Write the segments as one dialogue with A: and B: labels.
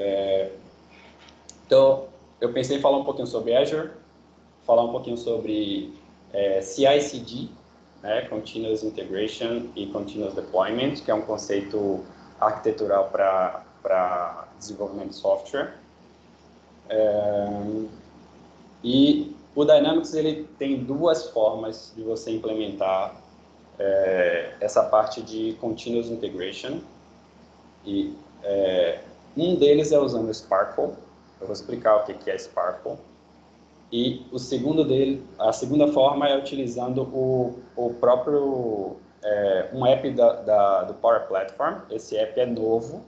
A: É, então, eu pensei em falar um pouquinho sobre Azure, falar um pouquinho sobre é, CI/CD, né, Continuous Integration e Continuous Deployment, que é um conceito arquitetural para desenvolvimento de software. É, e o Dynamics ele tem duas formas de você implementar é, essa parte de Continuous Integration. E é, um deles é usando Sparkle. Eu vou explicar o que é Sparkle. E o segundo dele, a segunda forma é utilizando o, o próprio é, um app da, da, do Power Platform. Esse app é novo.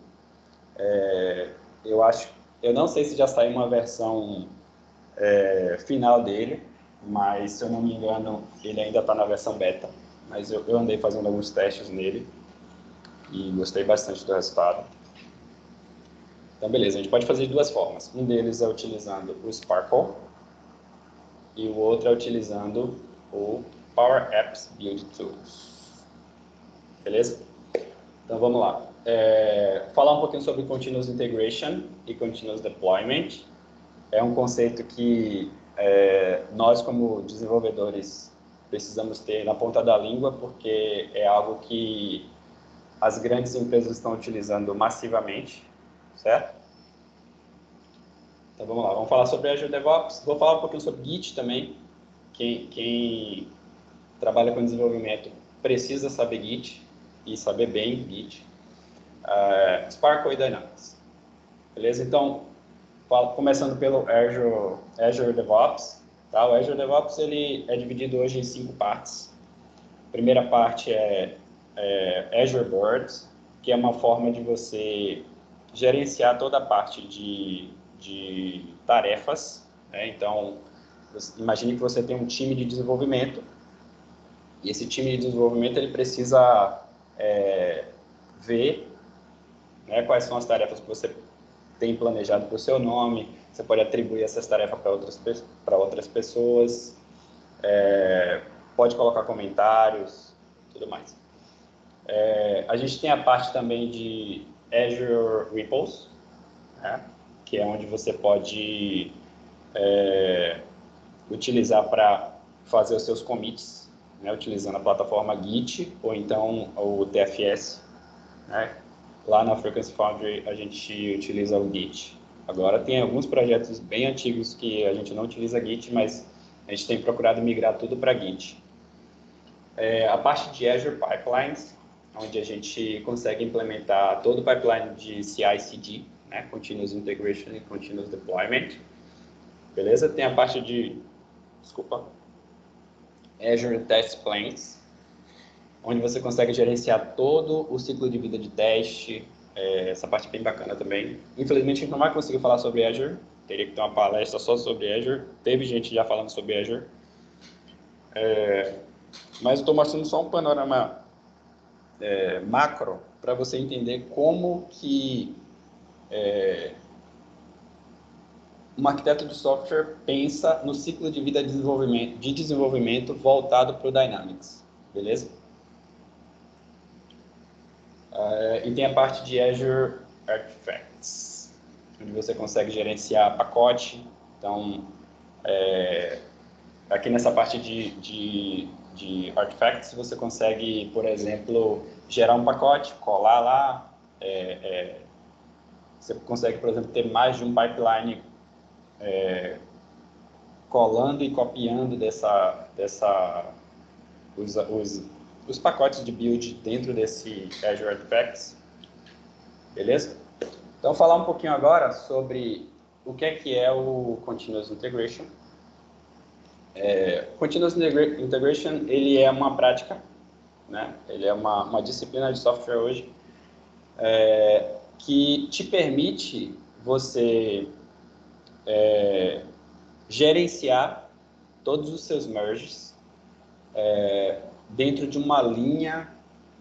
A: É, eu acho, eu não sei se já saiu uma versão é, final dele, mas se eu não me engano, ele ainda está na versão beta. Mas eu, eu andei fazendo alguns testes nele e gostei bastante do resultado. Então, beleza, a gente pode fazer de duas formas. Um deles é utilizando o Sparkle, e o outro é utilizando o Power Apps Build Tools. Beleza? Então vamos lá. É, falar um pouquinho sobre Continuous Integration e Continuous Deployment. É um conceito que é, nós, como desenvolvedores, precisamos ter na ponta da língua, porque é algo que as grandes empresas estão utilizando massivamente, certo? Então vamos lá, vamos falar sobre Azure DevOps. Vou falar um pouquinho sobre Git também. Quem, quem trabalha com desenvolvimento precisa saber Git e saber bem Git. Uh, Sparkle e Dynamics. Beleza? Então, começando pelo Azure, Azure DevOps. Tá? O Azure DevOps ele é dividido hoje em cinco partes. A primeira parte é, é Azure Boards, que é uma forma de você gerenciar toda a parte de de tarefas. Né? Então, imagine que você tem um time de desenvolvimento e esse time de desenvolvimento ele precisa é, ver né, quais são as tarefas que você tem planejado para o seu nome. Você pode atribuir essas tarefas para outras, para outras pessoas, é, pode colocar comentários, tudo mais. É, a gente tem a parte também de Azure Repos, né? Que é onde você pode é, utilizar para fazer os seus commits, né, utilizando a plataforma Git ou então o TFS. Né? Lá na Frequency Foundry a gente utiliza o Git. Agora tem alguns projetos bem antigos que a gente não utiliza Git, mas a gente tem procurado migrar tudo para Git. É, a parte de Azure Pipelines, onde a gente consegue implementar todo o pipeline de CI/CD, né? Continuous Integration e Continuous Deployment. Beleza? Tem a parte de, desculpa, Azure Test Plans, onde você consegue gerenciar todo o ciclo de vida de teste, é, essa parte é bem bacana também. Infelizmente, a gente não vai conseguir falar sobre Azure, teria que ter uma palestra só sobre Azure, teve gente já falando sobre Azure, é, mas eu estou mostrando só um panorama é, macro para você entender como que é, um arquiteto de software pensa no ciclo de vida de desenvolvimento, de desenvolvimento voltado para o Dynamics, beleza? Uh, e tem a parte de Azure Artifacts, onde você consegue gerenciar pacote. Então, é, aqui nessa parte de, de, de Artifacts, você consegue, por exemplo, gerar um pacote, colar lá, é, é, você consegue, por exemplo, ter mais de um pipeline é, colando e copiando dessa, dessa, os, os, os pacotes de build dentro desse Azure Artifacts. Beleza? Então, falar um pouquinho agora sobre o que é que é o Continuous Integration. É, Continuous Integration, ele é uma prática, né? ele é uma, uma disciplina de software hoje, é, que te permite você é, gerenciar todos os seus merges é, dentro de uma linha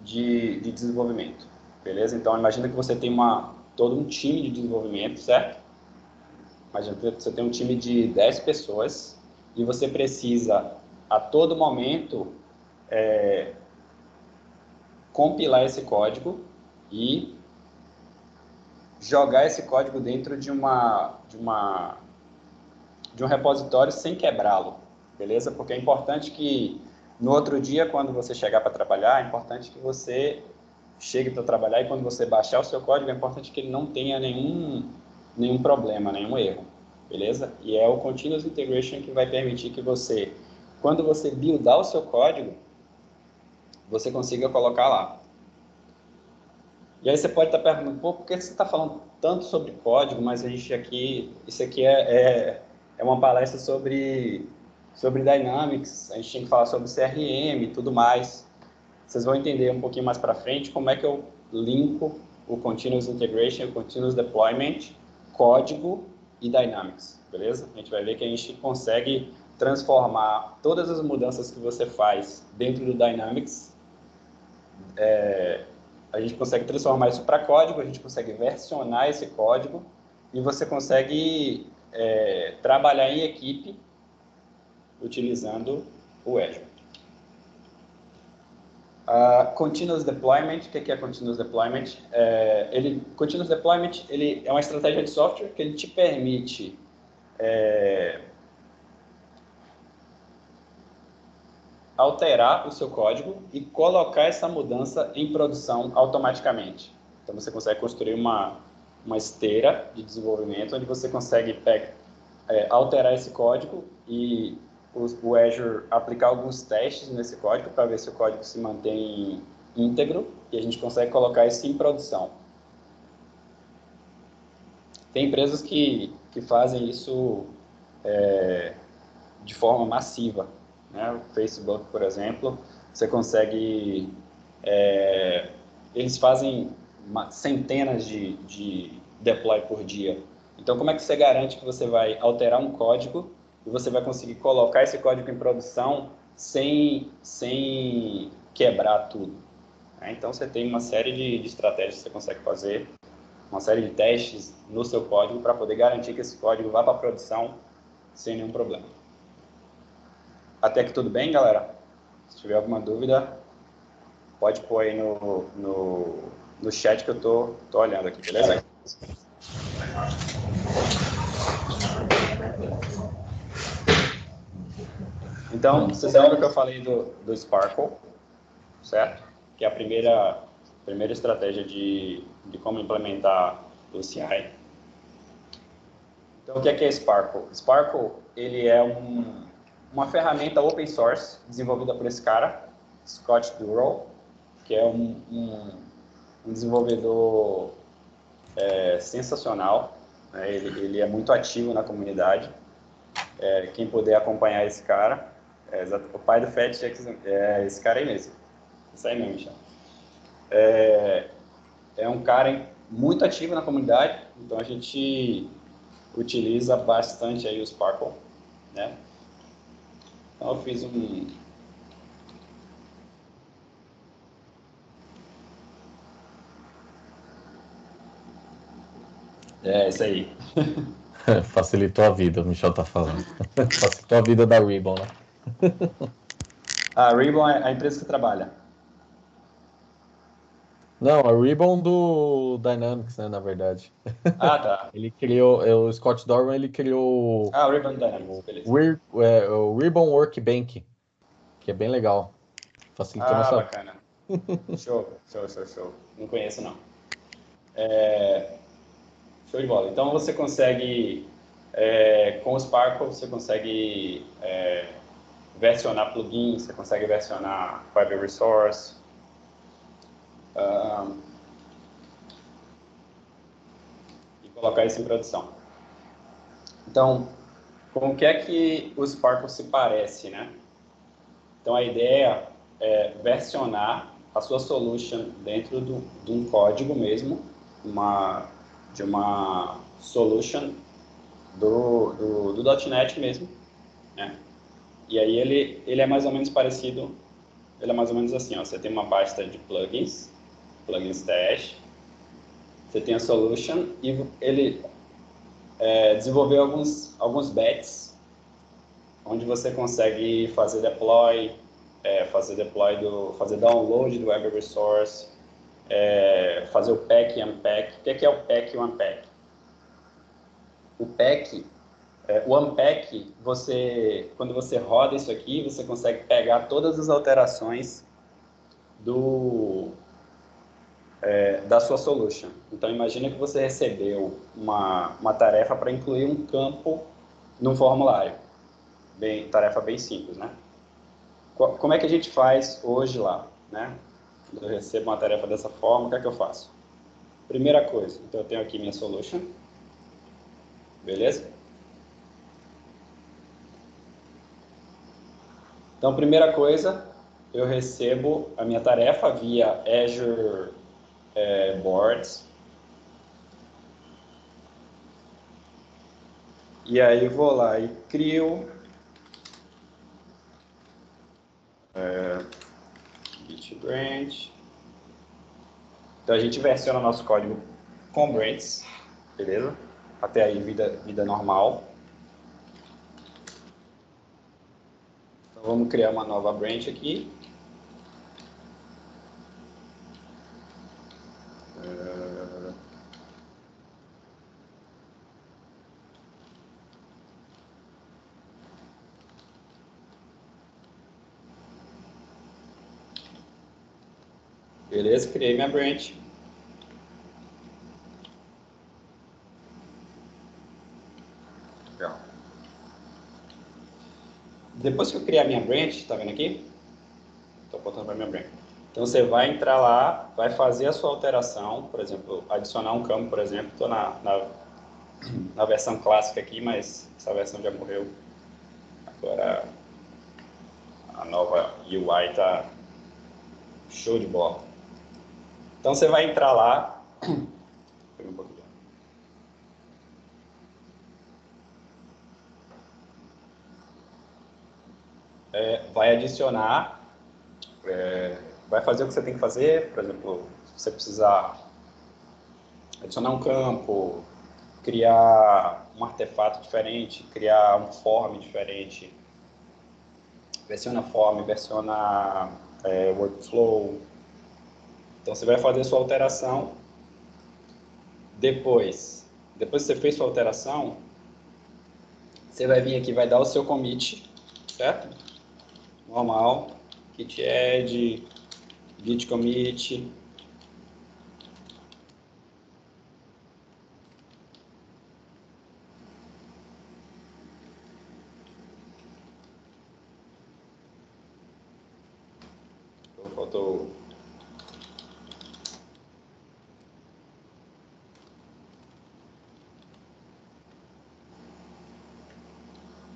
A: de, de, desenvolvimento, beleza? Então, imagina que você tem uma, todo um time de desenvolvimento, certo? Imagina que você tem um time de 10 pessoas e você precisa, a todo momento, é, compilar esse código e jogar esse código dentro de uma de uma de um repositório sem quebrá-lo, beleza? Porque é importante que no outro dia, quando você chegar para trabalhar, é importante que você chegue para trabalhar e quando você baixar o seu código, é importante que ele não tenha nenhum nenhum problema, nenhum erro, beleza? E é o Continuous Integration que vai permitir que você, quando você buildar o seu código, você consiga colocar lá. E aí você pode estar perguntando, pô, por que você está falando tanto sobre código, mas a gente aqui, isso aqui é, é, é uma palestra sobre, sobre Dynamics, a gente tem que falar sobre CRM e tudo mais. Vocês vão entender um pouquinho mais para frente como é que eu linko o Continuous Integration, o Continuous Deployment, código e Dynamics, beleza? A gente vai ver que a gente consegue transformar todas as mudanças que você faz dentro do Dynamics é, a gente consegue transformar isso para código, a gente consegue versionar esse código e você consegue é, trabalhar em equipe utilizando o Azure. Uh, continuous Deployment, o que é Continuous Deployment? É, ele, continuous Deployment ele é uma estratégia de software que ele te permite é, alterar o seu código e colocar essa mudança em produção automaticamente. Então você consegue construir uma, uma esteira de desenvolvimento onde você consegue pegar, é, alterar esse código e o, o Azure aplicar alguns testes nesse código para ver se o código se mantém íntegro e a gente consegue colocar isso em produção. Tem empresas que, que fazem isso é, de forma massiva, né? O Facebook, por exemplo, você consegue... É, eles fazem centenas de, de deploy por dia. Então, como é que você garante que você vai alterar um código e você vai conseguir colocar esse código em produção sem, sem quebrar tudo? É, então, você tem uma série de, de estratégias que você consegue fazer, uma série de testes no seu código para poder garantir que esse código vá para a produção sem nenhum problema. Até aqui tudo bem, galera? Se tiver alguma dúvida, pode pôr aí no, no, no chat que eu tô, tô olhando aqui, beleza? Então, vocês lembram que eu falei do, do Sparkle, certo? Que é a primeira, primeira estratégia de, de como implementar o CI. Então, o que é, que é Sparkle? Sparkle, ele é um, uma ferramenta open source desenvolvida por esse cara, Scott Durrell, que é um, um, um desenvolvedor é, sensacional. Né? Ele, ele, é muito ativo na comunidade. É, quem puder acompanhar esse cara, é, o pai do Fat é esse cara aí mesmo. Isso aí mesmo, já. É, é um cara muito ativo na comunidade, então a gente utiliza bastante aí o Sparkle, né? Eu fiz um. É, isso aí.
B: Facilitou a vida, o Michel tá falando. Facilitou a vida da Ribbon, né?
A: a Ribbon é a empresa que trabalha.
B: Não, a Ribbon do Dynamics, né, na verdade.
A: Ah, tá.
B: ele criou, é, o Scott Dorman, ele criou...
A: Ah, o Ribbon Dynamics, beleza.
B: O, é, o Ribbon Workbank, que é bem legal.
A: Facilita ah, nossa... bacana. show, show, show, show. Não conheço, não. É... Show de bola. Então, você consegue, é, com o Sparkle, você consegue é, versionar plugins, você consegue versionar Fiber Resource, uh, e colocar isso em produção. Então, com o que é que o Sparkle se parece, né? Então, a ideia é versionar a sua solution dentro do, de um código mesmo, uma, de uma solution do, do, do .NET mesmo, né? E aí ele, ele é mais ou menos parecido, ele é mais ou menos assim, ó, você tem uma pasta de plugins, plugin stash, você tem a solution e ele é, desenvolveu alguns, alguns bets onde você consegue fazer deploy, é, fazer deploy do, fazer download do web resource, é, fazer o pack e unpack. O que é, o pack e o unpack? O pack, é, o unpack, você, quando você roda isso aqui, você consegue pegar todas as alterações do, é, da sua solution. Então, imagina que você recebeu uma, uma tarefa para incluir um campo no formulário. Bem, tarefa bem simples, né? Como é que a gente faz hoje lá, né? Quando eu recebo uma tarefa dessa forma, o que é que eu faço? Primeira coisa, então eu tenho aqui minha solution, beleza? Então, primeira coisa, eu recebo a minha tarefa via Azure é, Boards. E aí vou lá e crio é, git branch. Então a gente versiona nosso código com branches, beleza? Até aí vida, vida normal. Então vamos criar uma nova branch aqui. Beleza, criei minha branch. Legal. Depois que eu criar minha branch, tá vendo aqui? Estou apontando para minha branch. Então você vai entrar lá, vai fazer a sua alteração, por exemplo, adicionar um campo, por exemplo. Estou na, na, na versão clássica aqui, mas essa versão já morreu. Agora a nova UI está show de bola. Então você vai entrar lá. É, vai adicionar, é, vai fazer o que você tem que fazer, por exemplo, se você precisar adicionar um campo, criar um artefato diferente, criar um form diferente, versiona form, versiona é, workflow, então você vai fazer sua alteração. Depois, depois que você fez sua alteração, você vai vir aqui, vai dar o seu commit, certo? Normal, git add, git commit, faltou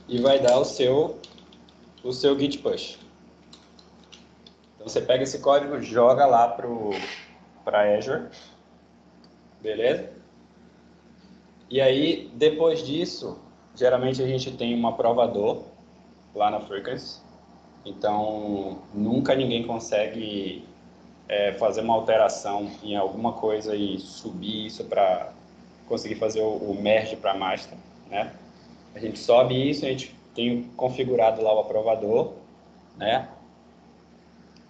A: e vai dar o seu, o seu git push. Você pega esse código, joga lá para Azure, beleza? E aí, depois disso, geralmente a gente tem um aprovador lá na Frequency, então nunca ninguém consegue é, fazer uma alteração em alguma coisa e subir isso para conseguir fazer o, o merge para master, né? A gente sobe isso, a gente tem configurado lá o aprovador, né?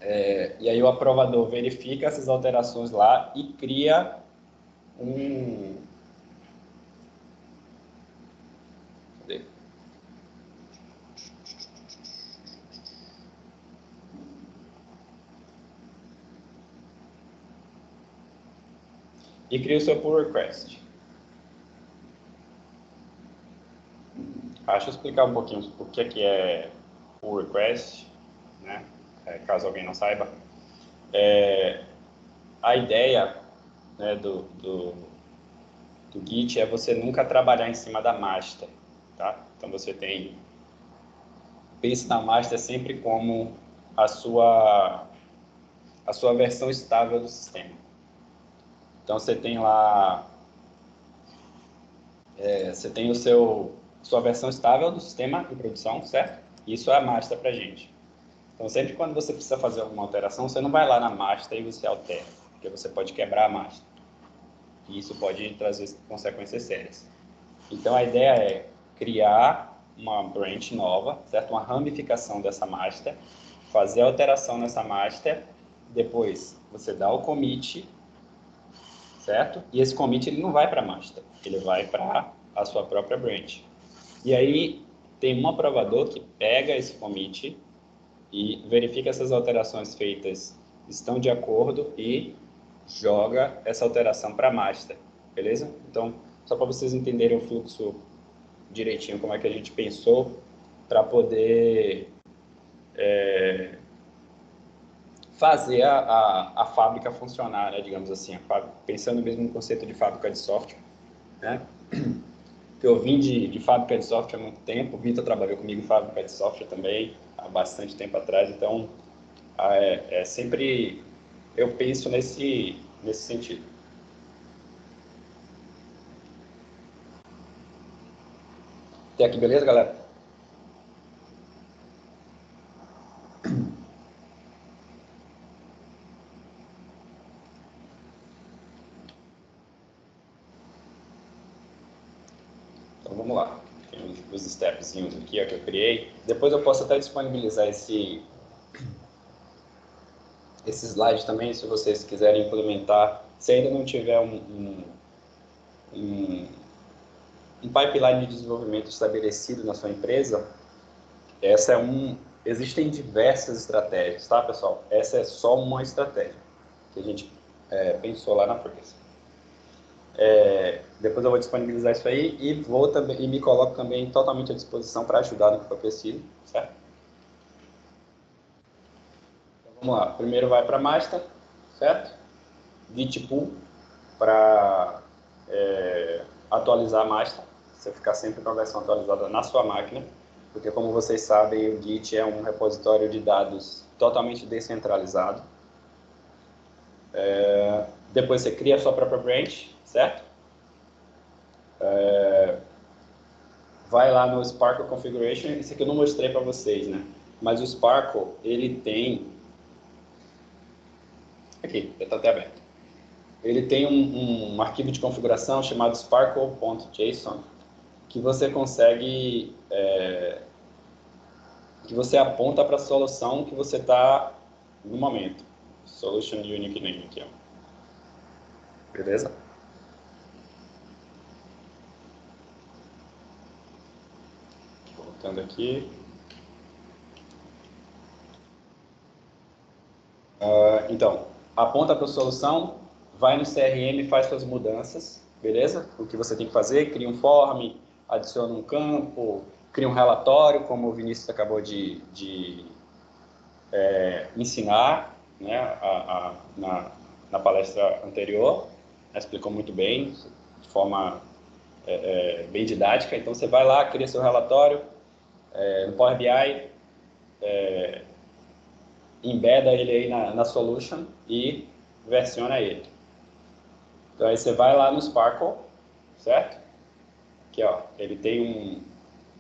A: É, e aí o aprovador verifica essas alterações lá e cria um... Cadê? E cria o seu pull request. Deixa eu explicar um pouquinho o que é, que é pull request, né? É, caso alguém não saiba. É, a ideia né, do, do, do Git é você nunca trabalhar em cima da master, tá? Então você tem pense na master sempre como a sua a sua versão estável do sistema. Então você tem lá é, você tem o seu sua versão estável do sistema em produção, certo? Isso é a master para gente. Então, sempre quando você precisa fazer alguma alteração, você não vai lá na master e você altera, porque você pode quebrar a master. E isso pode trazer consequências sérias. Então, a ideia é criar uma branch nova, certo? Uma ramificação dessa master, fazer a alteração nessa master, depois você dá o commit certo? E esse commit ele não vai para a master, ele vai para a sua própria branch. E aí tem um aprovador que pega esse commit e verifica se as alterações feitas estão de acordo e joga essa alteração para master, beleza? Então, só para vocês entenderem o fluxo direitinho, como é que a gente pensou para poder é, fazer a, a, a, fábrica funcionar, né, digamos assim, fábrica, pensando mesmo no conceito de fábrica de software, né? Eu vim de, de fábrica de software há muito tempo, o Vitor trabalhou comigo em fábrica de software também, há bastante tempo atrás, então é, é sempre eu penso nesse, nesse sentido. Até aqui, beleza, galera? Então vamos lá. Os stepzinhos aqui ó, que eu criei. Depois eu posso até disponibilizar esse, esse slide também, se vocês quiserem implementar. Se ainda não tiver um, um, um, um pipeline de desenvolvimento estabelecido na sua empresa, essa é um. Existem diversas estratégias, tá, pessoal? Essa é só uma estratégia que a gente é, pensou lá na Progress. É, depois eu vou disponibilizar isso aí e vou também e me coloco também totalmente à disposição para ajudar no que for preciso, certo? Então, vamos lá. Primeiro vai para master, certo? Git pull para é, atualizar a master. Você ficar sempre com a versão atualizada na sua máquina, porque como vocês sabem, o Git é um repositório de dados totalmente descentralizado. É, depois você cria a sua própria branch, certo? É, vai lá no Sparkle Configuration, isso aqui eu não mostrei para vocês, né? Mas o Sparkle, ele tem... Aqui, está até aberto. Ele tem um, um arquivo de configuração chamado sparkle.json, que você consegue... É, que você aponta para a solução que você está no momento. Solution Unique Name aqui, ó. Beleza? Voltando aqui. Uh, então, aponta para a solução, vai no CRM, faz suas mudanças, beleza? O que você tem que fazer, cria um form, adiciona um campo, cria um relatório, como o Vinícius acabou de, de é, ensinar né, a, a, na, na, palestra anterior, explicou muito bem, de forma é, é, bem didática. Então, você vai lá, cria seu relatório, é, no Power BI, é, embeda ele aí na, na solution e versiona ele. Então aí você vai lá no Sparkle, certo? Aqui ó, ele tem um,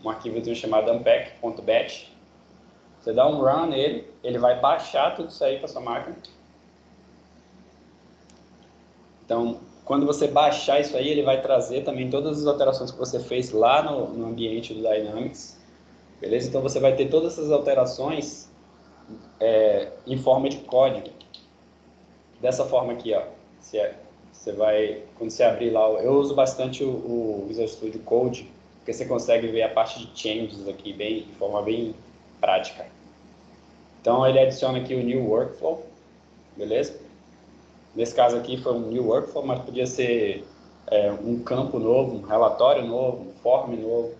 A: um arquivo chamado unpack.batch. Você dá um run nele, ele vai baixar tudo isso aí para sua máquina. Então, quando você baixar isso aí, ele vai trazer também todas as alterações que você fez lá no, no ambiente do Dynamics Beleza? Então você vai ter todas essas alterações é, em forma de código. Dessa forma aqui, ó. Você, você vai, quando você abrir lá, eu uso bastante o, o Visual Studio Code, porque você consegue ver a parte de changes aqui bem, de forma bem prática. Então ele adiciona aqui o New Workflow, beleza? Nesse caso aqui foi um New Workflow, mas podia ser é, um campo novo, um relatório novo, um form novo,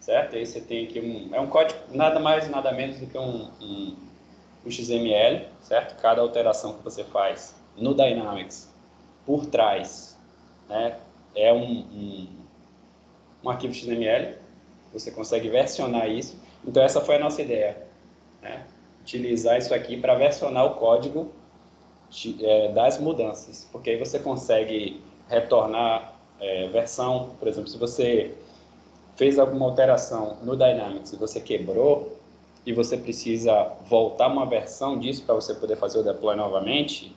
A: certo? Aí você tem aqui um, é um código nada mais nada menos do que um, um, um XML, certo? Cada alteração que você faz no Dynamics por trás, né, é um, um, um arquivo XML, você consegue versionar isso. Então essa foi a nossa ideia, né? utilizar isso aqui para versionar o código é, das mudanças, porque aí você consegue retornar é, versão, por exemplo, se você fez alguma alteração no Dynamics e você quebrou, e você precisa voltar uma versão disso para você poder fazer o deploy novamente,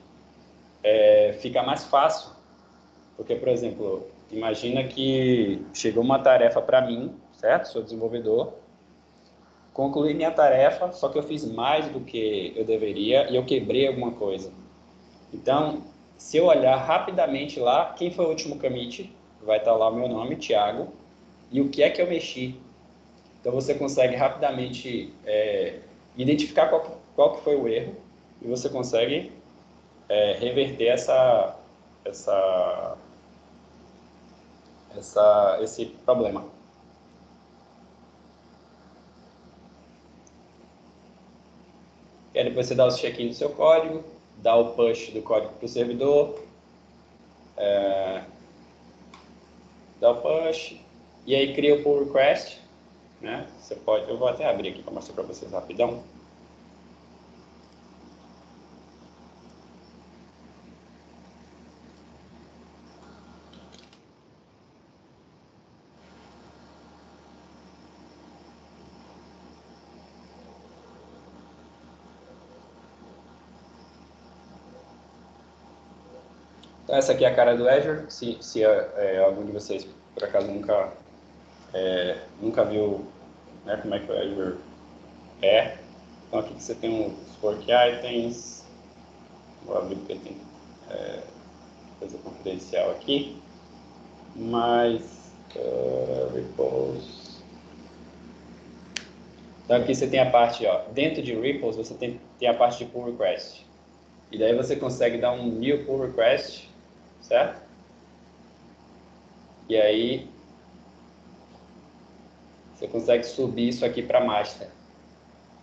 A: é, fica mais fácil. Porque, por exemplo, imagina que chegou uma tarefa para mim, certo? Sou desenvolvedor, concluí minha tarefa, só que eu fiz mais do que eu deveria e eu quebrei alguma coisa. Então, se eu olhar rapidamente lá, quem foi o último commit, vai estar lá o meu nome, Thiago, e o que é que eu mexi. Então você consegue rapidamente é, identificar qual, qual que foi o erro e você consegue é, reverter essa, essa, essa, esse problema. E aí depois você dá os check-in do seu código, dá o push do código para o servidor, é, dá o push, e aí cria o pull request, né? Você pode, eu vou até abrir aqui para mostrar para vocês rapidão. Então, essa aqui é a cara do Azure. Se, se é, é, algum de vocês, por acaso, nunca, é, nunca viu né, como é que o Azure é. Então, aqui você tem os work items. Vou abrir porque tem é, coisa confidencial aqui. Mas, uh. Então, aqui você tem a parte, ó, dentro de repos, você tem, tem a parte de pull request. E daí você consegue dar um new pull request certo? E aí você consegue subir isso aqui para master.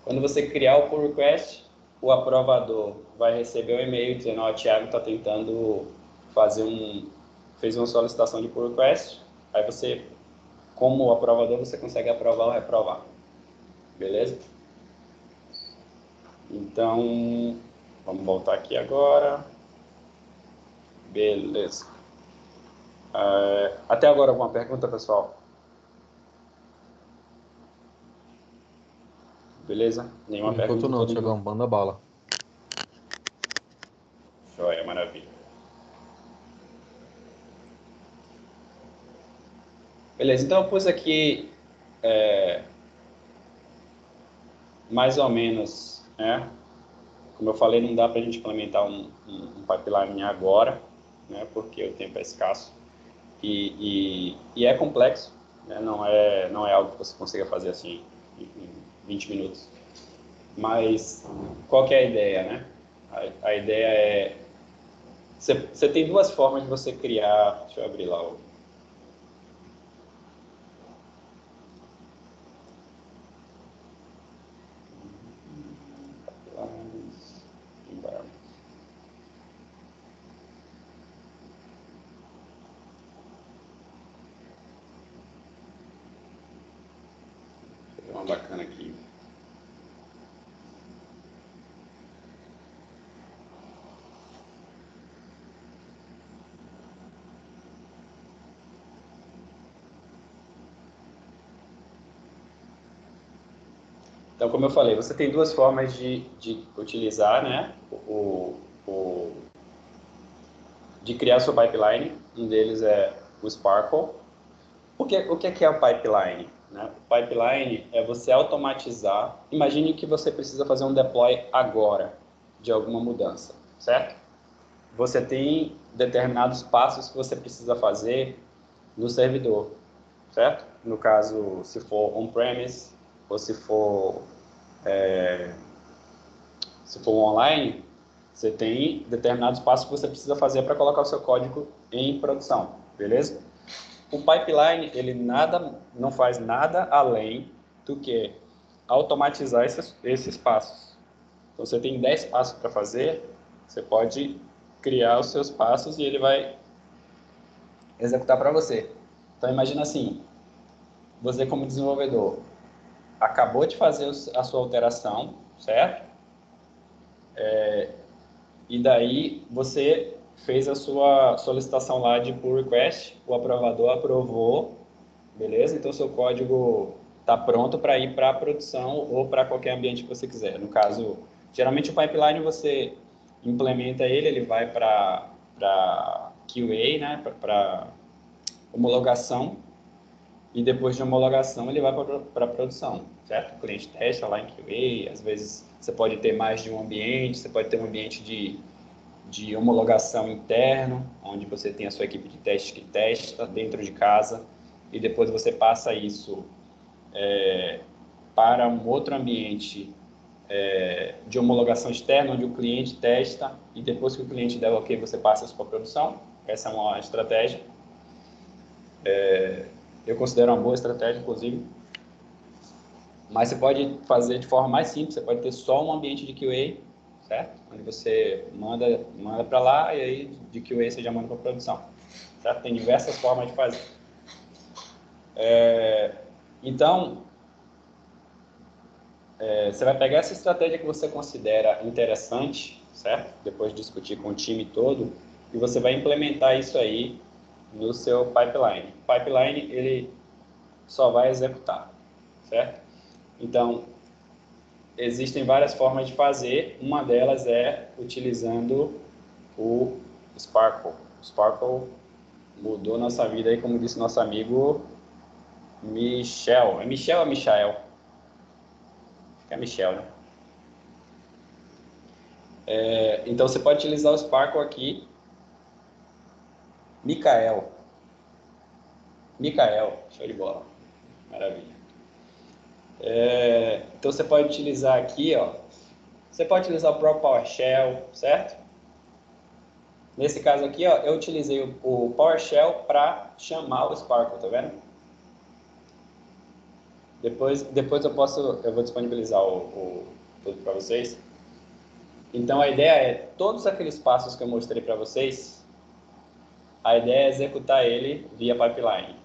A: Quando você criar o pull request, o aprovador vai receber um e-mail dizendo, ó, oh, Thiago está tentando fazer um, fez uma solicitação de pull request, aí você, como aprovador, você consegue aprovar ou reprovar. Beleza? Então, vamos voltar aqui agora. Beleza. Uh, até agora alguma pergunta, pessoal? Beleza? Nenhuma
B: Enquanto
A: pergunta?
B: não, Tiagão, manda bala.
A: Joia, maravilha. Beleza, então eu pus aqui é, mais ou menos, né? Como eu falei, não dá para a gente implementar um, um, um pipeline agora, né, porque o tempo é escasso e, e, e é complexo, né, não, é, não é algo que você consiga fazer assim em, em 20 minutos. Mas qual é a ideia, né? A, a ideia é... Você tem duas formas de você criar... Deixa eu abrir lá o Então, como eu falei, você tem duas formas de, de utilizar, né, o, o, de criar sua pipeline. Um deles é o Sparkle. O que, o que é, o pipeline? Né? O pipeline é você automatizar. Imagine que você precisa fazer um deploy agora de alguma mudança, certo? Você tem determinados passos que você precisa fazer no servidor, certo? No caso, se for on-premise ou se for é, se for online, você tem determinados passos que você precisa fazer para colocar o seu código em produção, beleza? O pipeline, ele nada, não faz nada além do que automatizar esses, esses passos. Então, você tem 10 passos para fazer, você pode criar os seus passos e ele vai executar para você. Então, imagina assim, você como desenvolvedor, acabou de fazer a sua alteração, certo? É, e daí você fez a sua solicitação lá de pull request, o aprovador aprovou, beleza? Então seu código está pronto para ir para a produção ou para qualquer ambiente que você quiser. No caso, geralmente o pipeline você implementa ele, ele vai para QA, né? Para homologação e depois de homologação ele vai para a produção, certo? O cliente testa lá em QA, às vezes você pode ter mais de um ambiente, você pode ter um ambiente de de homologação interno, onde você tem a sua equipe de teste que testa dentro de casa e depois você passa isso é, para um outro ambiente é, de homologação externa, onde o cliente testa e depois que o cliente der o ok, você passa isso para produção. Essa é uma estratégia. É, eu considero uma boa estratégia, inclusive. Mas você pode fazer de forma mais simples, você pode ter só um ambiente de QA, certo? Onde você manda, manda para lá e aí de QA você já manda para produção, certo? Tem diversas formas de fazer. É, então, é, você vai pegar essa estratégia que você considera interessante, certo? Depois de discutir com o time todo, e você vai implementar isso aí no seu pipeline. Pipeline, ele só vai executar, certo? Então, existem várias formas de fazer, uma delas é utilizando o Sparkle. O Sparkle mudou nossa vida aí, como disse nosso amigo Michel. É Michel ou Michael? É Michel, né? É, então, você pode utilizar o Sparkle aqui. Micael. Micael, show de bola. Maravilha. É, então, você pode utilizar aqui, ó. Você pode utilizar o próprio PowerShell, certo? Nesse caso aqui, ó, eu utilizei o, o PowerShell para chamar o Sparkle, tá vendo? Depois, depois eu posso, eu vou disponibilizar o, o tudo para vocês. Então a ideia é todos aqueles passos que eu mostrei para vocês, a ideia é executar ele via pipeline.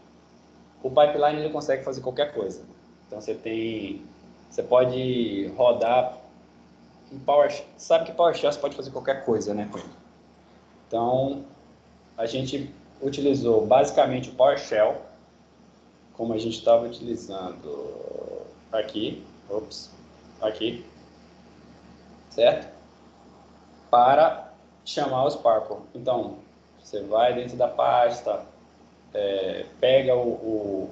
A: O pipeline ele consegue fazer qualquer coisa. Então você tem, você pode rodar em PowerShell. Sabe que PowerShell você pode fazer qualquer coisa, né? Então a gente utilizou basicamente o PowerShell como a gente estava utilizando aqui, ops, aqui, certo? Para chamar os Sparkle. Então, você vai dentro da pasta, é, pega o, o,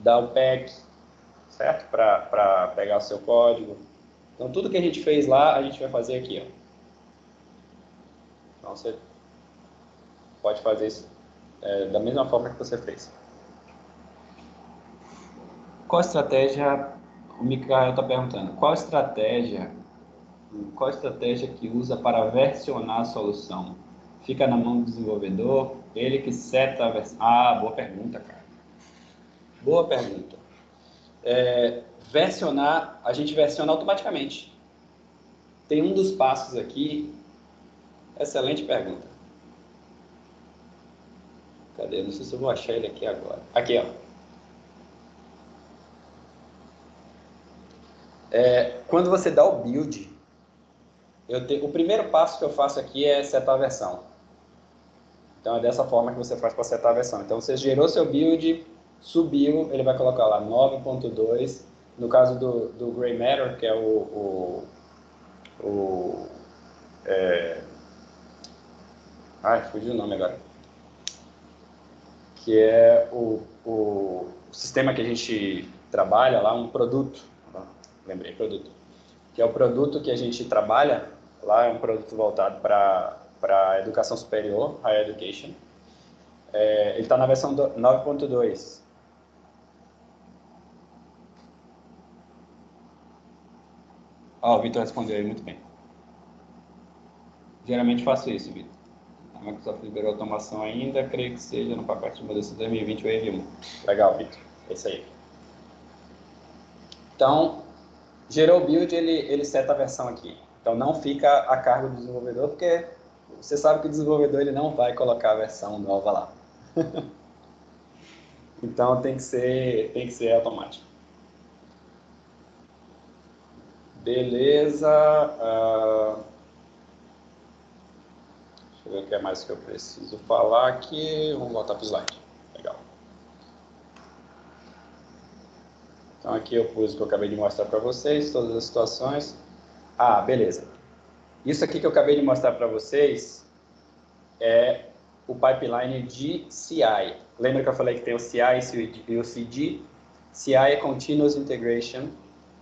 A: dá o pack, certo? Para pegar o seu código. Então, tudo que a gente fez lá, a gente vai fazer aqui, ó. Então, você pode fazer isso é, da mesma forma que você fez. Qual estratégia, o Mikael está perguntando, qual estratégia, qual estratégia que usa para versionar a solução? Fica na mão do desenvolvedor, ele que seta a versão. Ah, boa pergunta, cara. Boa pergunta. É, versionar, a gente versiona automaticamente. Tem um dos passos aqui. Excelente pergunta. Cadê? Não sei se eu vou achar ele aqui agora. Aqui, ó. É, quando você dá o build, te, o primeiro passo que eu faço aqui é setar a versão. Então é dessa forma que você faz para setar a versão. Então você gerou seu build, subiu, ele vai colocar lá 9.2. No caso do, do Matter, que é o, o, o é... Ai, fugiu o nome agora. Que é o, o sistema que a gente trabalha lá, um produto lembrei, produto. Que é o produto que a gente trabalha, lá é um produto voltado para a educação superior, Higher Education. É, ele está na versão 9.2. Ó, oh, o Vitor respondeu aí muito bem. Geralmente faço isso, Vitor. A Microsoft liberou automação ainda, creio que seja no pacote de mudança 2020 o EV1. Legal, Vitor. É isso aí. Então, Gerou o build, ele, ele seta a versão aqui. Então não fica a cargo do desenvolvedor, porque você sabe que o desenvolvedor ele não vai colocar a versão nova lá. então tem que ser, tem que ser automático. Beleza. Uh, deixa eu ver o que é mais que eu preciso falar aqui. Vamos voltar para o slide. Então aqui eu pus o que eu acabei de mostrar para vocês, todas as situações. Ah, beleza. Isso aqui que eu acabei de mostrar para vocês é o pipeline de CI. Lembra que eu falei que tem o CI e o CD? CI é Continuous Integration,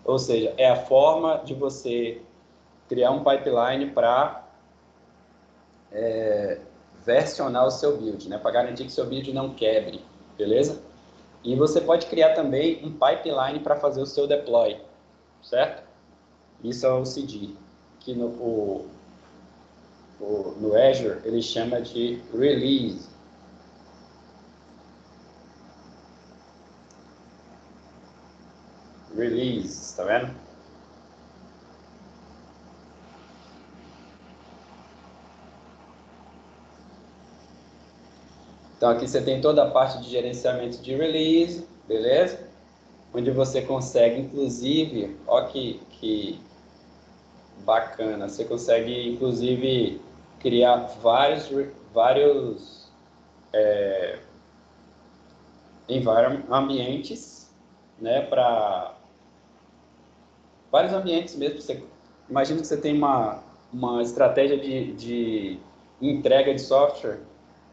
A: ou seja, é a forma de você criar um pipeline para é, versionar o seu build, né? Para garantir que seu build não quebre, beleza? E você pode criar também um pipeline para fazer o seu deploy, certo? Isso é o CD, que no, o, o, no Azure ele chama de release. Release, tá vendo? Então aqui você tem toda a parte de gerenciamento de release, beleza? Onde você consegue, inclusive, ó que, que bacana, você consegue, inclusive, criar vários, vários é, ambientes, né, para vários ambientes mesmo. Você, imagina que você tem uma, uma estratégia de, de entrega de software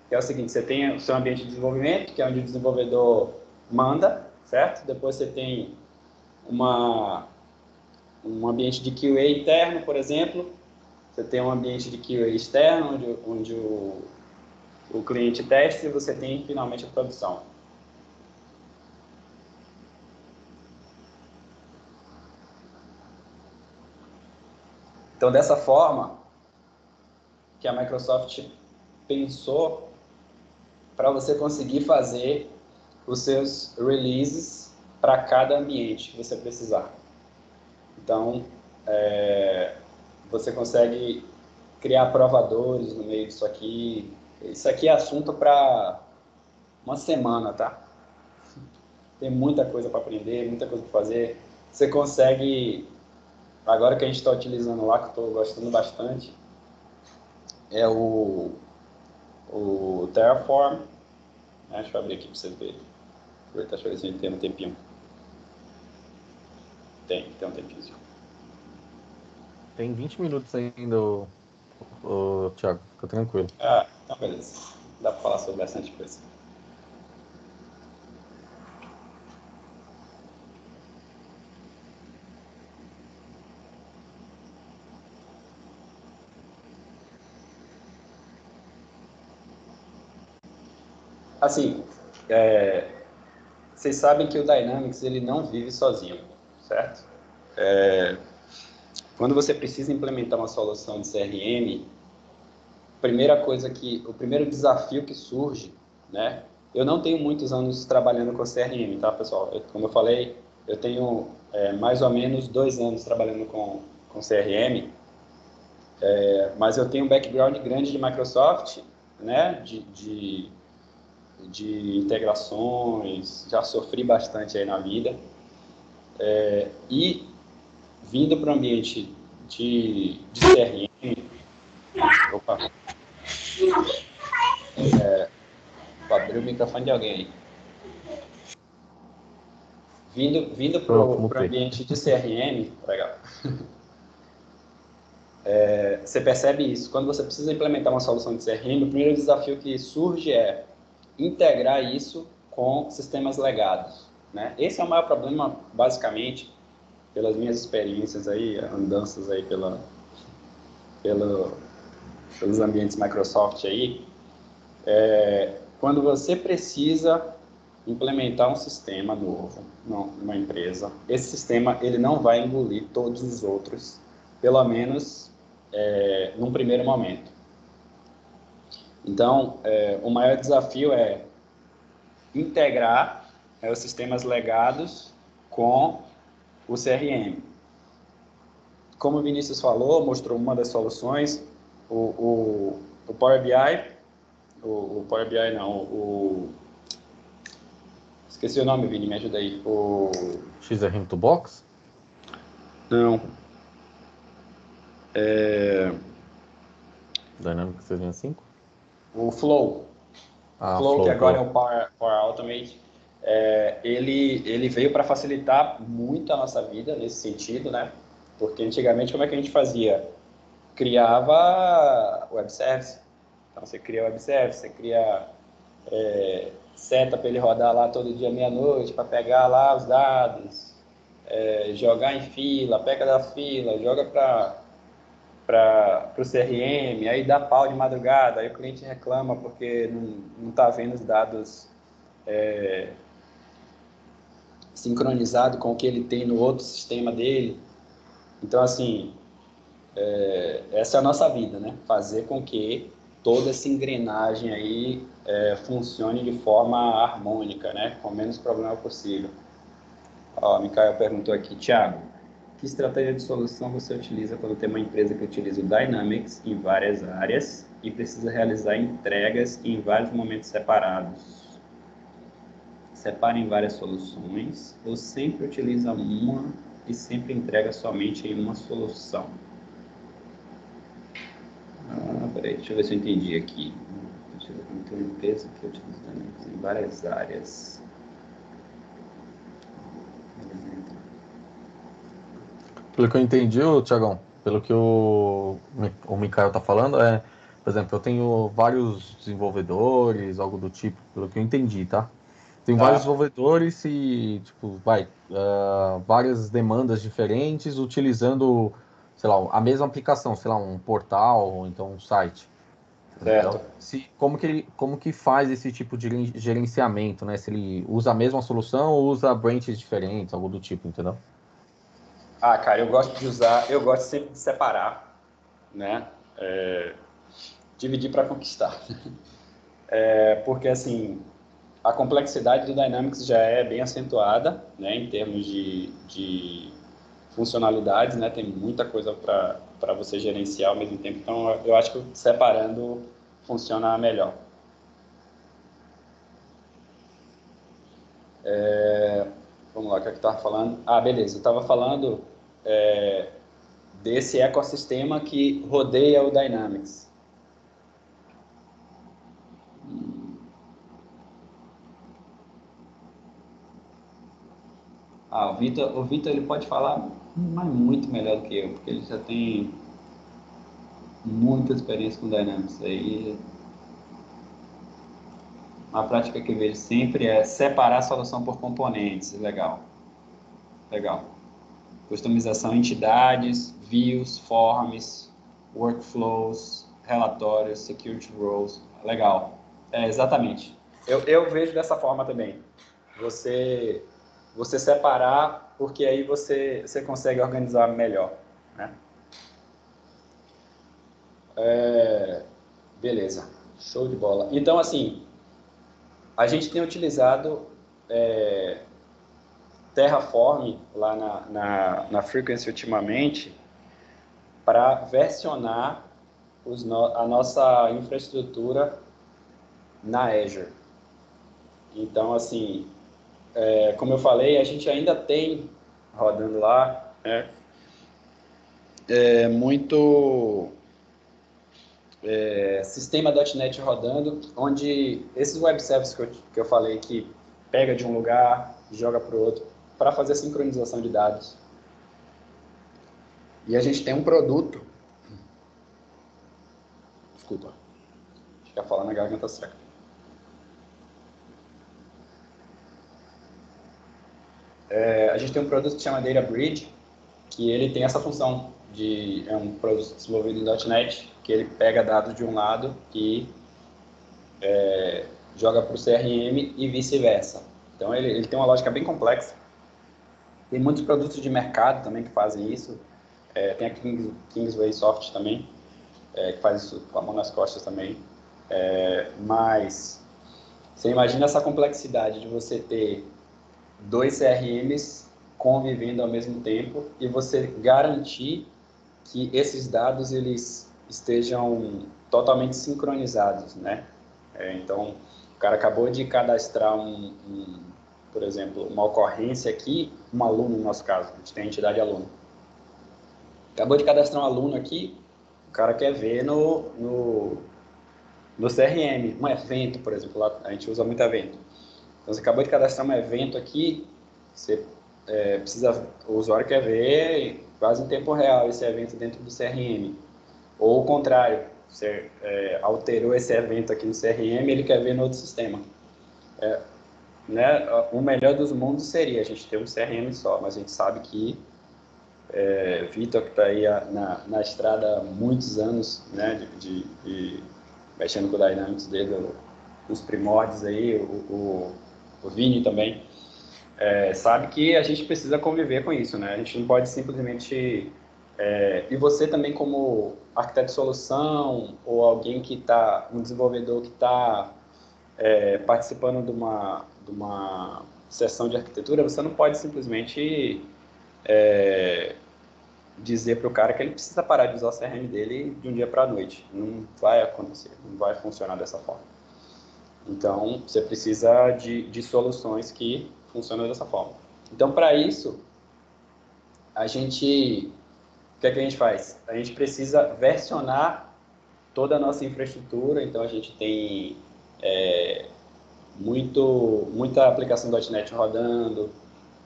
A: que é o seguinte, você tem o seu ambiente de desenvolvimento, que é onde o desenvolvedor manda, certo? Depois você tem uma, um ambiente de QA interno, por exemplo, você tem um ambiente de QA externo, onde, onde o, o cliente testa, e você tem finalmente a produção. Então, dessa forma que a Microsoft pensou para você conseguir fazer os seus releases para cada ambiente que você precisar. Então, é, você consegue criar provadores no meio disso aqui. Isso aqui é assunto para uma semana, tá? Tem muita coisa para aprender, muita coisa para fazer. Você consegue, agora que a gente está utilizando lá, que eu estou gostando bastante, é o, o Terraform, né? Deixa eu abrir aqui para vocês verem. Aproveitar, deixa eu ver se a gente tem um tempinho. Tem, tem um tempinho.
B: Tem 20 minutos ainda, o, o Thiago. Fica tranquilo.
A: Ah, então beleza. Dá para falar sobre bastante coisa. Assim, é, vocês sabem que o Dynamics ele não vive sozinho, certo? É, quando você precisa implementar uma solução de CRM, primeira coisa que, o primeiro desafio que surge, né? Eu não tenho muitos anos trabalhando com CRM, tá, pessoal? Eu, como eu falei, eu tenho é, mais ou menos dois anos trabalhando com, com CRM, é, mas eu tenho um background grande de Microsoft, né? de, de de integrações, já sofri bastante aí na vida. É, e vindo para o ambiente de, de CRM, opa, é, vou abrir o microfone de alguém aí. Vindo, vindo para o ambiente de CRM, legal. É, você percebe isso. Quando você precisa implementar uma solução de CRM, o primeiro desafio que surge é integrar isso com sistemas legados. Né? Esse é o maior problema, basicamente, pelas minhas experiências aí, andanças aí pela, pela, pelos ambientes Microsoft aí, é, quando você precisa implementar um sistema novo numa empresa, esse sistema ele não vai engolir todos os outros, pelo menos é, num primeiro momento. Então, é, o maior desafio é integrar é, os sistemas legados com o CRM. Como o Vinícius falou, mostrou uma das soluções, o, o, o Power BI, o, o, Power BI não, o... Esqueci o nome, Vini, me ajuda aí. O...
B: XRM Toolbox?
A: Não. É...
B: Dynamics 365?
A: O Flow. Ah, Flow, Flow, que agora é o Power, Power Automate, é, ele, ele veio para facilitar muito a nossa vida nesse sentido, né? Porque antigamente como é que a gente fazia? Criava web service. Então você cria web service, você cria é, seta para ele rodar lá todo dia meia-noite para pegar lá os dados, é, jogar em fila, pega da fila, joga para para o CRM, aí dá pau de madrugada, aí o cliente reclama porque não está vendo os dados é, sincronizados com o que ele tem no outro sistema dele. Então, assim, é, essa é a nossa vida, né? Fazer com que toda essa engrenagem aí é, funcione de forma harmônica, né? Com menos problema possível. Ó, o Mikael perguntou aqui, Thiago, que estratégia de solução você utiliza quando tem uma empresa que utiliza o Dynamics em várias áreas e precisa realizar entregas em vários momentos separados? Separa em várias soluções ou sempre utiliza uma e sempre entrega somente em uma solução? Ah, peraí, deixa eu ver se eu entendi aqui. Tem uma empresa que utiliza Dynamics em várias áreas
B: Pelo que eu entendi, Tiagão, pelo que o, o Mikael está falando, é, por exemplo, eu tenho vários desenvolvedores, algo do tipo, pelo que eu entendi, tá? Tem tá. vários desenvolvedores e, tipo, vai, uh, várias demandas diferentes utilizando, sei lá, a mesma aplicação, sei lá, um portal ou então um site.
A: Certo. Então,
B: se, como, que ele, como que faz esse tipo de gerenciamento, né? Se ele usa a mesma solução ou usa branches diferentes, algo do tipo, entendeu?
A: Ah, cara, eu gosto de usar, eu gosto sempre de separar, né? É, dividir para conquistar. É, porque, assim, a complexidade do Dynamics já é bem acentuada, né? Em termos de, de funcionalidades, né? Tem muita coisa para você gerenciar ao mesmo tempo. Então, eu acho que separando funciona melhor. É, vamos lá, o que é que eu falando? Ah, beleza, eu estava falando é, desse ecossistema que rodeia o Dynamics. Ah, o Vitor, o Vitor ele pode falar mas muito melhor do que eu, porque ele já tem muita experiência com Dynamics aí. Uma prática que eu vejo sempre é separar a solução por componentes. Legal. Legal customização entidades, views, forms, workflows, relatórios, security roles. Legal. É, exatamente. Eu, eu vejo dessa forma também. Você, você separar, porque aí você, você consegue organizar melhor. Né? É, beleza. Show de bola. Então, assim, a gente tem utilizado é, Terraform lá na, na, na Frequency ultimamente para versionar os no, a nossa infraestrutura na Azure. Então, assim, é, como eu falei, a gente ainda tem rodando lá é, é muito é, sistema.NET rodando, onde esses web services que eu, que eu falei que pega de um lugar, joga para o outro, para fazer a sincronização de dados. E a gente tem um produto. Desculpa. Fica falando a garganta seca. É, a gente tem um produto que chama Data Bridge, que ele tem essa função de é um produto desenvolvido em .NET, que ele pega dados de um lado e é, joga para o CRM e vice-versa. Então ele, ele tem uma lógica bem complexa tem muitos produtos de mercado também que fazem isso. É, tem a Kings, Kingsway Soft também, é, que faz isso com a mão nas costas também. É, mas você imagina essa complexidade de você ter dois CRMs convivendo ao mesmo tempo e você garantir que esses dados eles estejam totalmente sincronizados, né? É, então, o cara acabou de cadastrar um, um por exemplo, uma ocorrência aqui, um aluno no nosso caso, a gente tem a entidade aluno. Acabou de cadastrar um aluno aqui, o cara quer ver no, no, no CRM, um evento, por exemplo, lá a gente usa muito evento. Então, você acabou de cadastrar um evento aqui, você é, precisa, o usuário quer ver quase em tempo real esse evento dentro do CRM. Ou o contrário, você é, alterou esse evento aqui no CRM, ele quer ver no outro sistema. É, né, o melhor dos mundos seria a gente ter um CRM só, mas a gente sabe que é, Vitor, que está aí na, na estrada há muitos anos, né, de, de, de mexendo com o Dynamics desde os primórdios aí, o, o, o Vini também, é, sabe que a gente precisa conviver com isso, né? A gente não pode simplesmente... É, e você também como arquiteto de solução ou alguém que está, um desenvolvedor que está é, participando de uma, de uma sessão de arquitetura, você não pode simplesmente é, dizer para o cara que ele precisa parar de usar o CRM dele de um dia para a noite. Não vai acontecer, não vai funcionar dessa forma. Então, você precisa de, de soluções que funcionam dessa forma. Então, para isso, a gente, o que, é que a gente faz? A gente precisa versionar toda a nossa infraestrutura. Então, a gente tem é, muito, muita aplicação .NET rodando,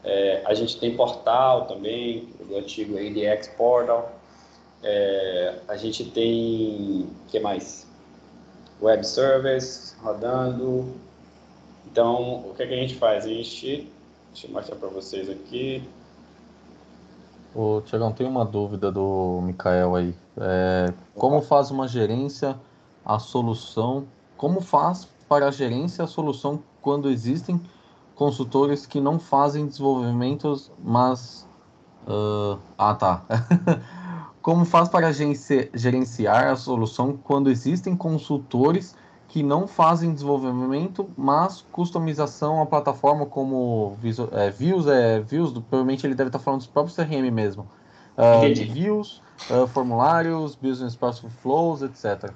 A: é, a gente tem portal também, o antigo ADX Portal. É, a gente tem, o que mais? Web Service rodando. Então, o que, é que a gente faz? A gente, deixa eu mostrar para vocês aqui.
B: Ô, Tiagão, tem uma dúvida do Mikael aí. É, como faz uma gerência a solução? Como faz para a gerência a solução quando existem consultores que não fazem desenvolvimentos, mas. Uh, ah, tá. Como faz para gerenciar a solução quando existem consultores que não fazem desenvolvimento, mas customização à plataforma como é, views, é, views, provavelmente ele deve estar falando dos próprios CRM mesmo. Uh, views, uh, formulários, business process flows, etc.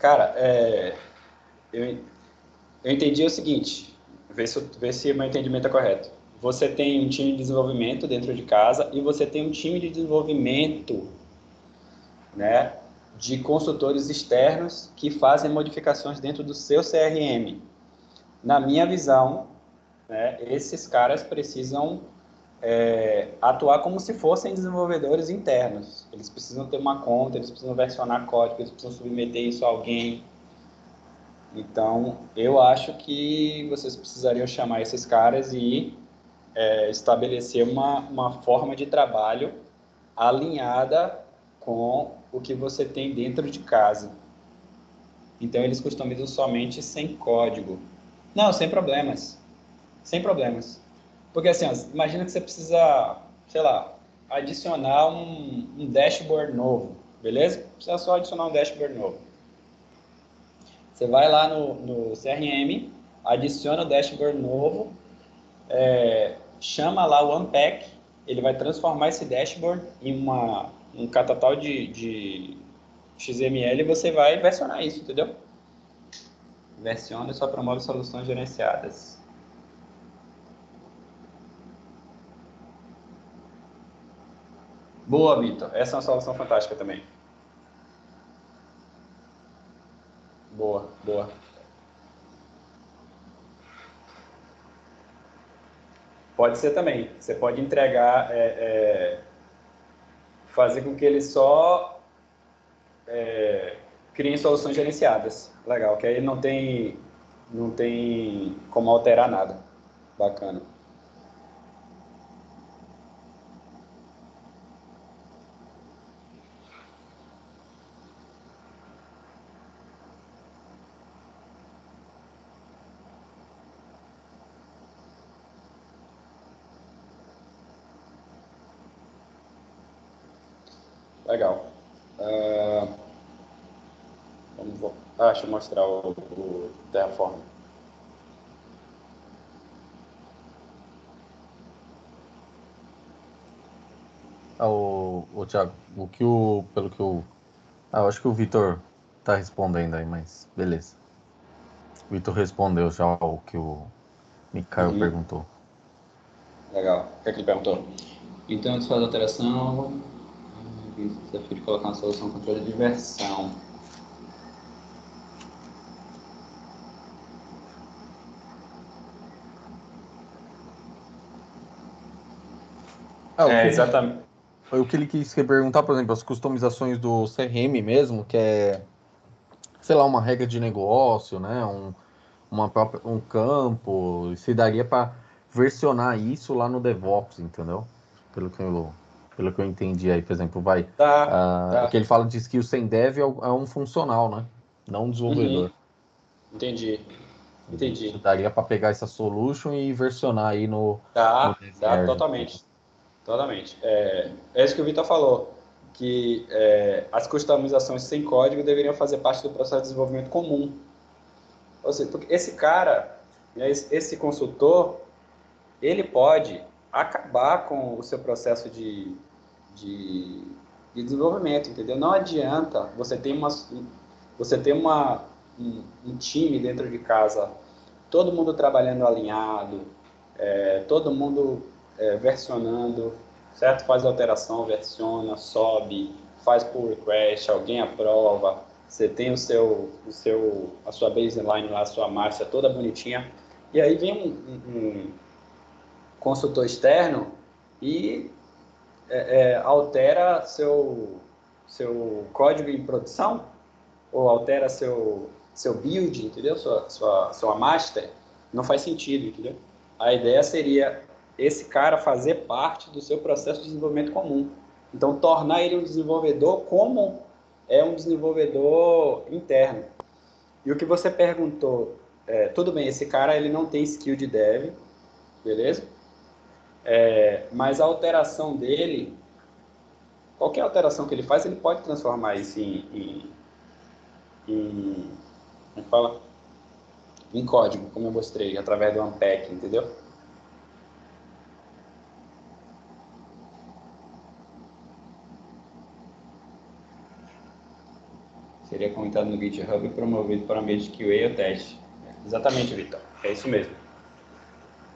A: Cara, é, eu, eu entendi o seguinte, Vê se, vê se meu entendimento é correto. Você tem um time de desenvolvimento dentro de casa e você tem um time de desenvolvimento né, de consultores externos que fazem modificações dentro do seu CRM. Na minha visão, né, esses caras precisam é, atuar como se fossem desenvolvedores internos. Eles precisam ter uma conta, eles precisam versionar código, eles precisam submeter isso a alguém, então, eu acho que vocês precisariam chamar esses caras e é, estabelecer uma, uma forma de trabalho alinhada com o que você tem dentro de casa. Então, eles customizam somente sem código. Não, sem problemas. Sem problemas. Porque, assim, imagina que você precisa, sei lá, adicionar um, um dashboard novo, beleza? Precisa só adicionar um dashboard novo você vai lá no, no CRM, adiciona o dashboard novo, é, chama lá o Unpack, ele vai transformar esse dashboard em uma, um catatal de, de XML e você vai versionar isso, entendeu? Versiona e só promove soluções gerenciadas. Boa, Vitor. Essa é uma solução fantástica também. Boa, boa. Pode ser também. Você pode entregar, é, é, fazer com que ele só é, criem soluções gerenciadas. Legal, que aí não tem, não tem como alterar nada. Bacana. Legal. Uh, mostrar o, o Terraform.
B: Ah, o, o Thiago, o que o, pelo que o, ah, eu acho que o Vitor tá respondendo aí, mas beleza. O Vitor respondeu já o que o Mikael uhum. perguntou.
A: Legal. O que, é que ele perguntou? Então, se faz alteração, desafio de colocar uma solução controle de versão.
B: Ah, é, exatamente. Foi o que ele quis perguntar, por exemplo, as customizações do CRM mesmo, que é, sei lá, uma regra de negócio, né? Um, uma própria, um campo, se daria para versionar isso lá no DevOps, entendeu? Pelo que eu Pelo que eu entendi aí, por exemplo, vai.
A: Tá,
B: uh,
A: tá.
B: Que ele fala de skill sem dev é um funcional, né? Não um desenvolvedor. Uhum.
A: Entendi. Entendi.
B: Daria para pegar essa solution e versionar aí no.
A: Dá, no dá totalmente. Totalmente. É, é isso que o Vitor falou, que é, as customizações sem código deveriam fazer parte do processo de desenvolvimento comum. Ou seja, porque esse cara, né, esse consultor, ele pode acabar com o seu processo de, de, de desenvolvimento, entendeu? Não adianta você ter, uma, você ter uma, um, um time dentro de casa, todo mundo trabalhando alinhado, é, todo mundo é, versionando, certo? Faz alteração, versiona, sobe, faz pull request, alguém aprova, você tem o seu, o seu, a sua baseline lá, a sua marcha toda bonitinha, e aí vem um, um consultor externo e é, é, altera seu, seu código em produção, ou altera seu, seu build, entendeu? Sua, sua, sua master, não faz sentido, entendeu? A ideia seria esse cara fazer parte do seu processo de desenvolvimento comum. Então, tornar ele um desenvolvedor como é um desenvolvedor interno. E o que você perguntou, é, tudo bem, esse cara ele não tem skill de dev, beleza? É, mas a alteração dele, qualquer alteração que ele faz, ele pode transformar isso em, em, em como fala? Em código, como eu mostrei, através do unpack, entendeu? Seria comentado no GitHub e promovido para ambiente de QA ou teste. Exatamente, Vitor. É isso mesmo.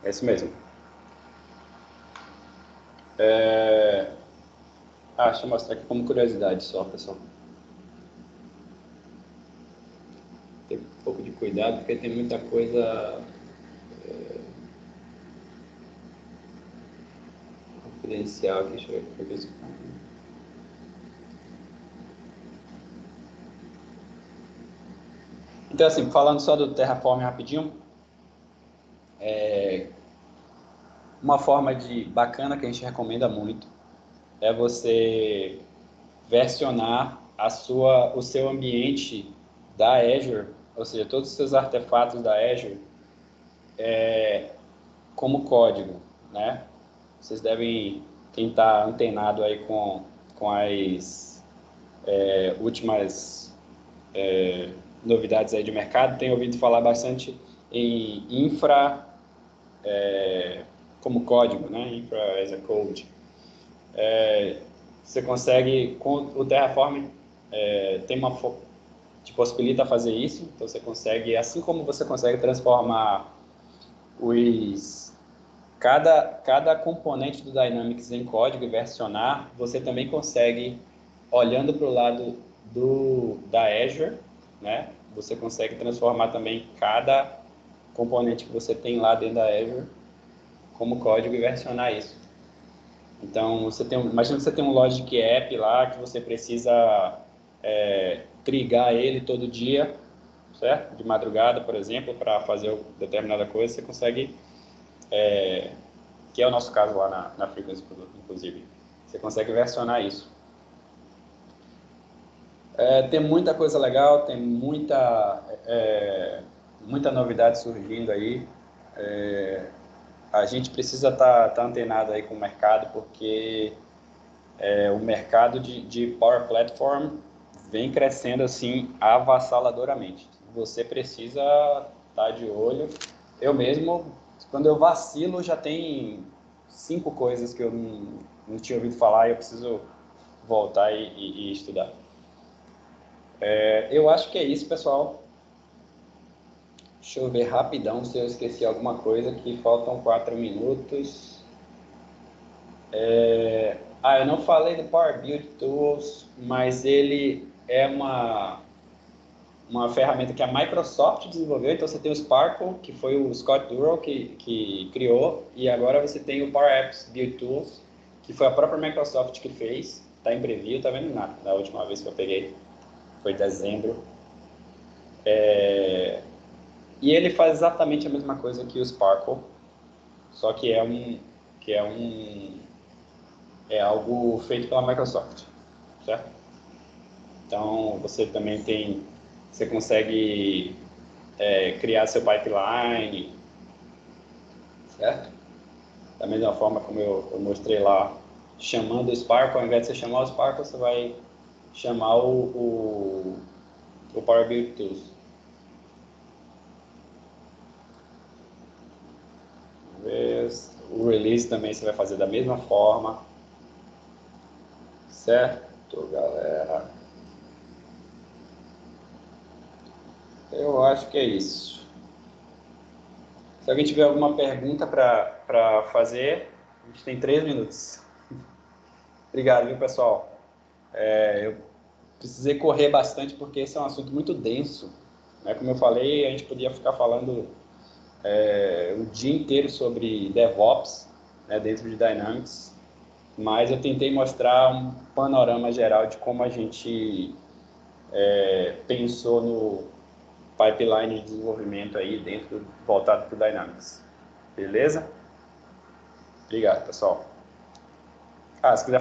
A: É isso mesmo. É... Ah, deixa eu mostrar aqui como curiosidade só, pessoal. Tem um pouco de cuidado, porque tem muita coisa... É... Confidencial aqui, deixa eu ver Então, assim, falando só do Terraform rapidinho, é uma forma de bacana que a gente recomenda muito é você versionar a sua, o seu ambiente da Azure, ou seja, todos os seus artefatos da Azure é, como código, né? Vocês devem, quem está antenado aí com, com as é, últimas é, novidades aí de mercado, tenho ouvido falar bastante em infra é, como código, né? Infra as a code. É, você consegue, com o Terraform, é, tem uma te possibilita fazer isso, então você consegue, assim como você consegue transformar os cada cada componente do Dynamics em código e versionar, você também consegue olhando para o lado do da Azure, né? Você consegue transformar também cada componente que você tem lá dentro da Azure como código e versionar isso. Então, você tem, imagina que você tem um Logic App lá que você precisa é, trigar ele todo dia, certo? De madrugada, por exemplo, para fazer determinada coisa, você consegue, é, que é o nosso caso lá na, na Frequency, inclusive, você consegue versionar isso. É, tem muita coisa legal, tem muita, é, muita novidade surgindo aí. É, a gente precisa estar tá, tá antenado aí com o mercado, porque é, o mercado de, de Power Platform vem crescendo assim avassaladoramente. Você precisa estar tá de olho. Eu mesmo, quando eu vacilo, já tem cinco coisas que eu não, não tinha ouvido falar e eu preciso voltar e, e, e estudar. É, eu acho que é isso, pessoal. Deixa eu ver rapidão se eu esqueci alguma coisa que faltam quatro minutos. É... Ah, eu não falei do Power Build Tools, mas ele é uma, uma ferramenta que a Microsoft desenvolveu. Então você tem o Sparkle, que foi o Scott Durrell que, que criou, e agora você tem o Power Apps Build Tools, que foi a própria Microsoft que fez. Está em preview, tá vendo? Na, na última vez que eu peguei foi dezembro. É, e ele faz exatamente a mesma coisa que o Sparkle, só que é um que é um é algo feito pela Microsoft, certo? Então, você também tem, você consegue é, criar seu pipeline, certo? Da mesma forma como eu, eu, mostrei lá, chamando o Spark, ao invés de você chamar o Spark, você vai chamar o, o, o Power BI Tools. O release também você vai fazer da mesma forma. Certo, galera? Eu acho que é isso. Se alguém tiver alguma pergunta para fazer, a gente tem três minutos. Obrigado, viu, pessoal? É, eu precisei correr bastante porque esse é um assunto muito denso. Né? Como eu falei, a gente podia ficar falando é, o dia inteiro sobre DevOps né, dentro de Dynamics, mas eu tentei mostrar um panorama geral de como a gente é, pensou no pipeline de desenvolvimento aí dentro voltado para o Dynamics. Beleza? Obrigado, pessoal. Ah, se quiser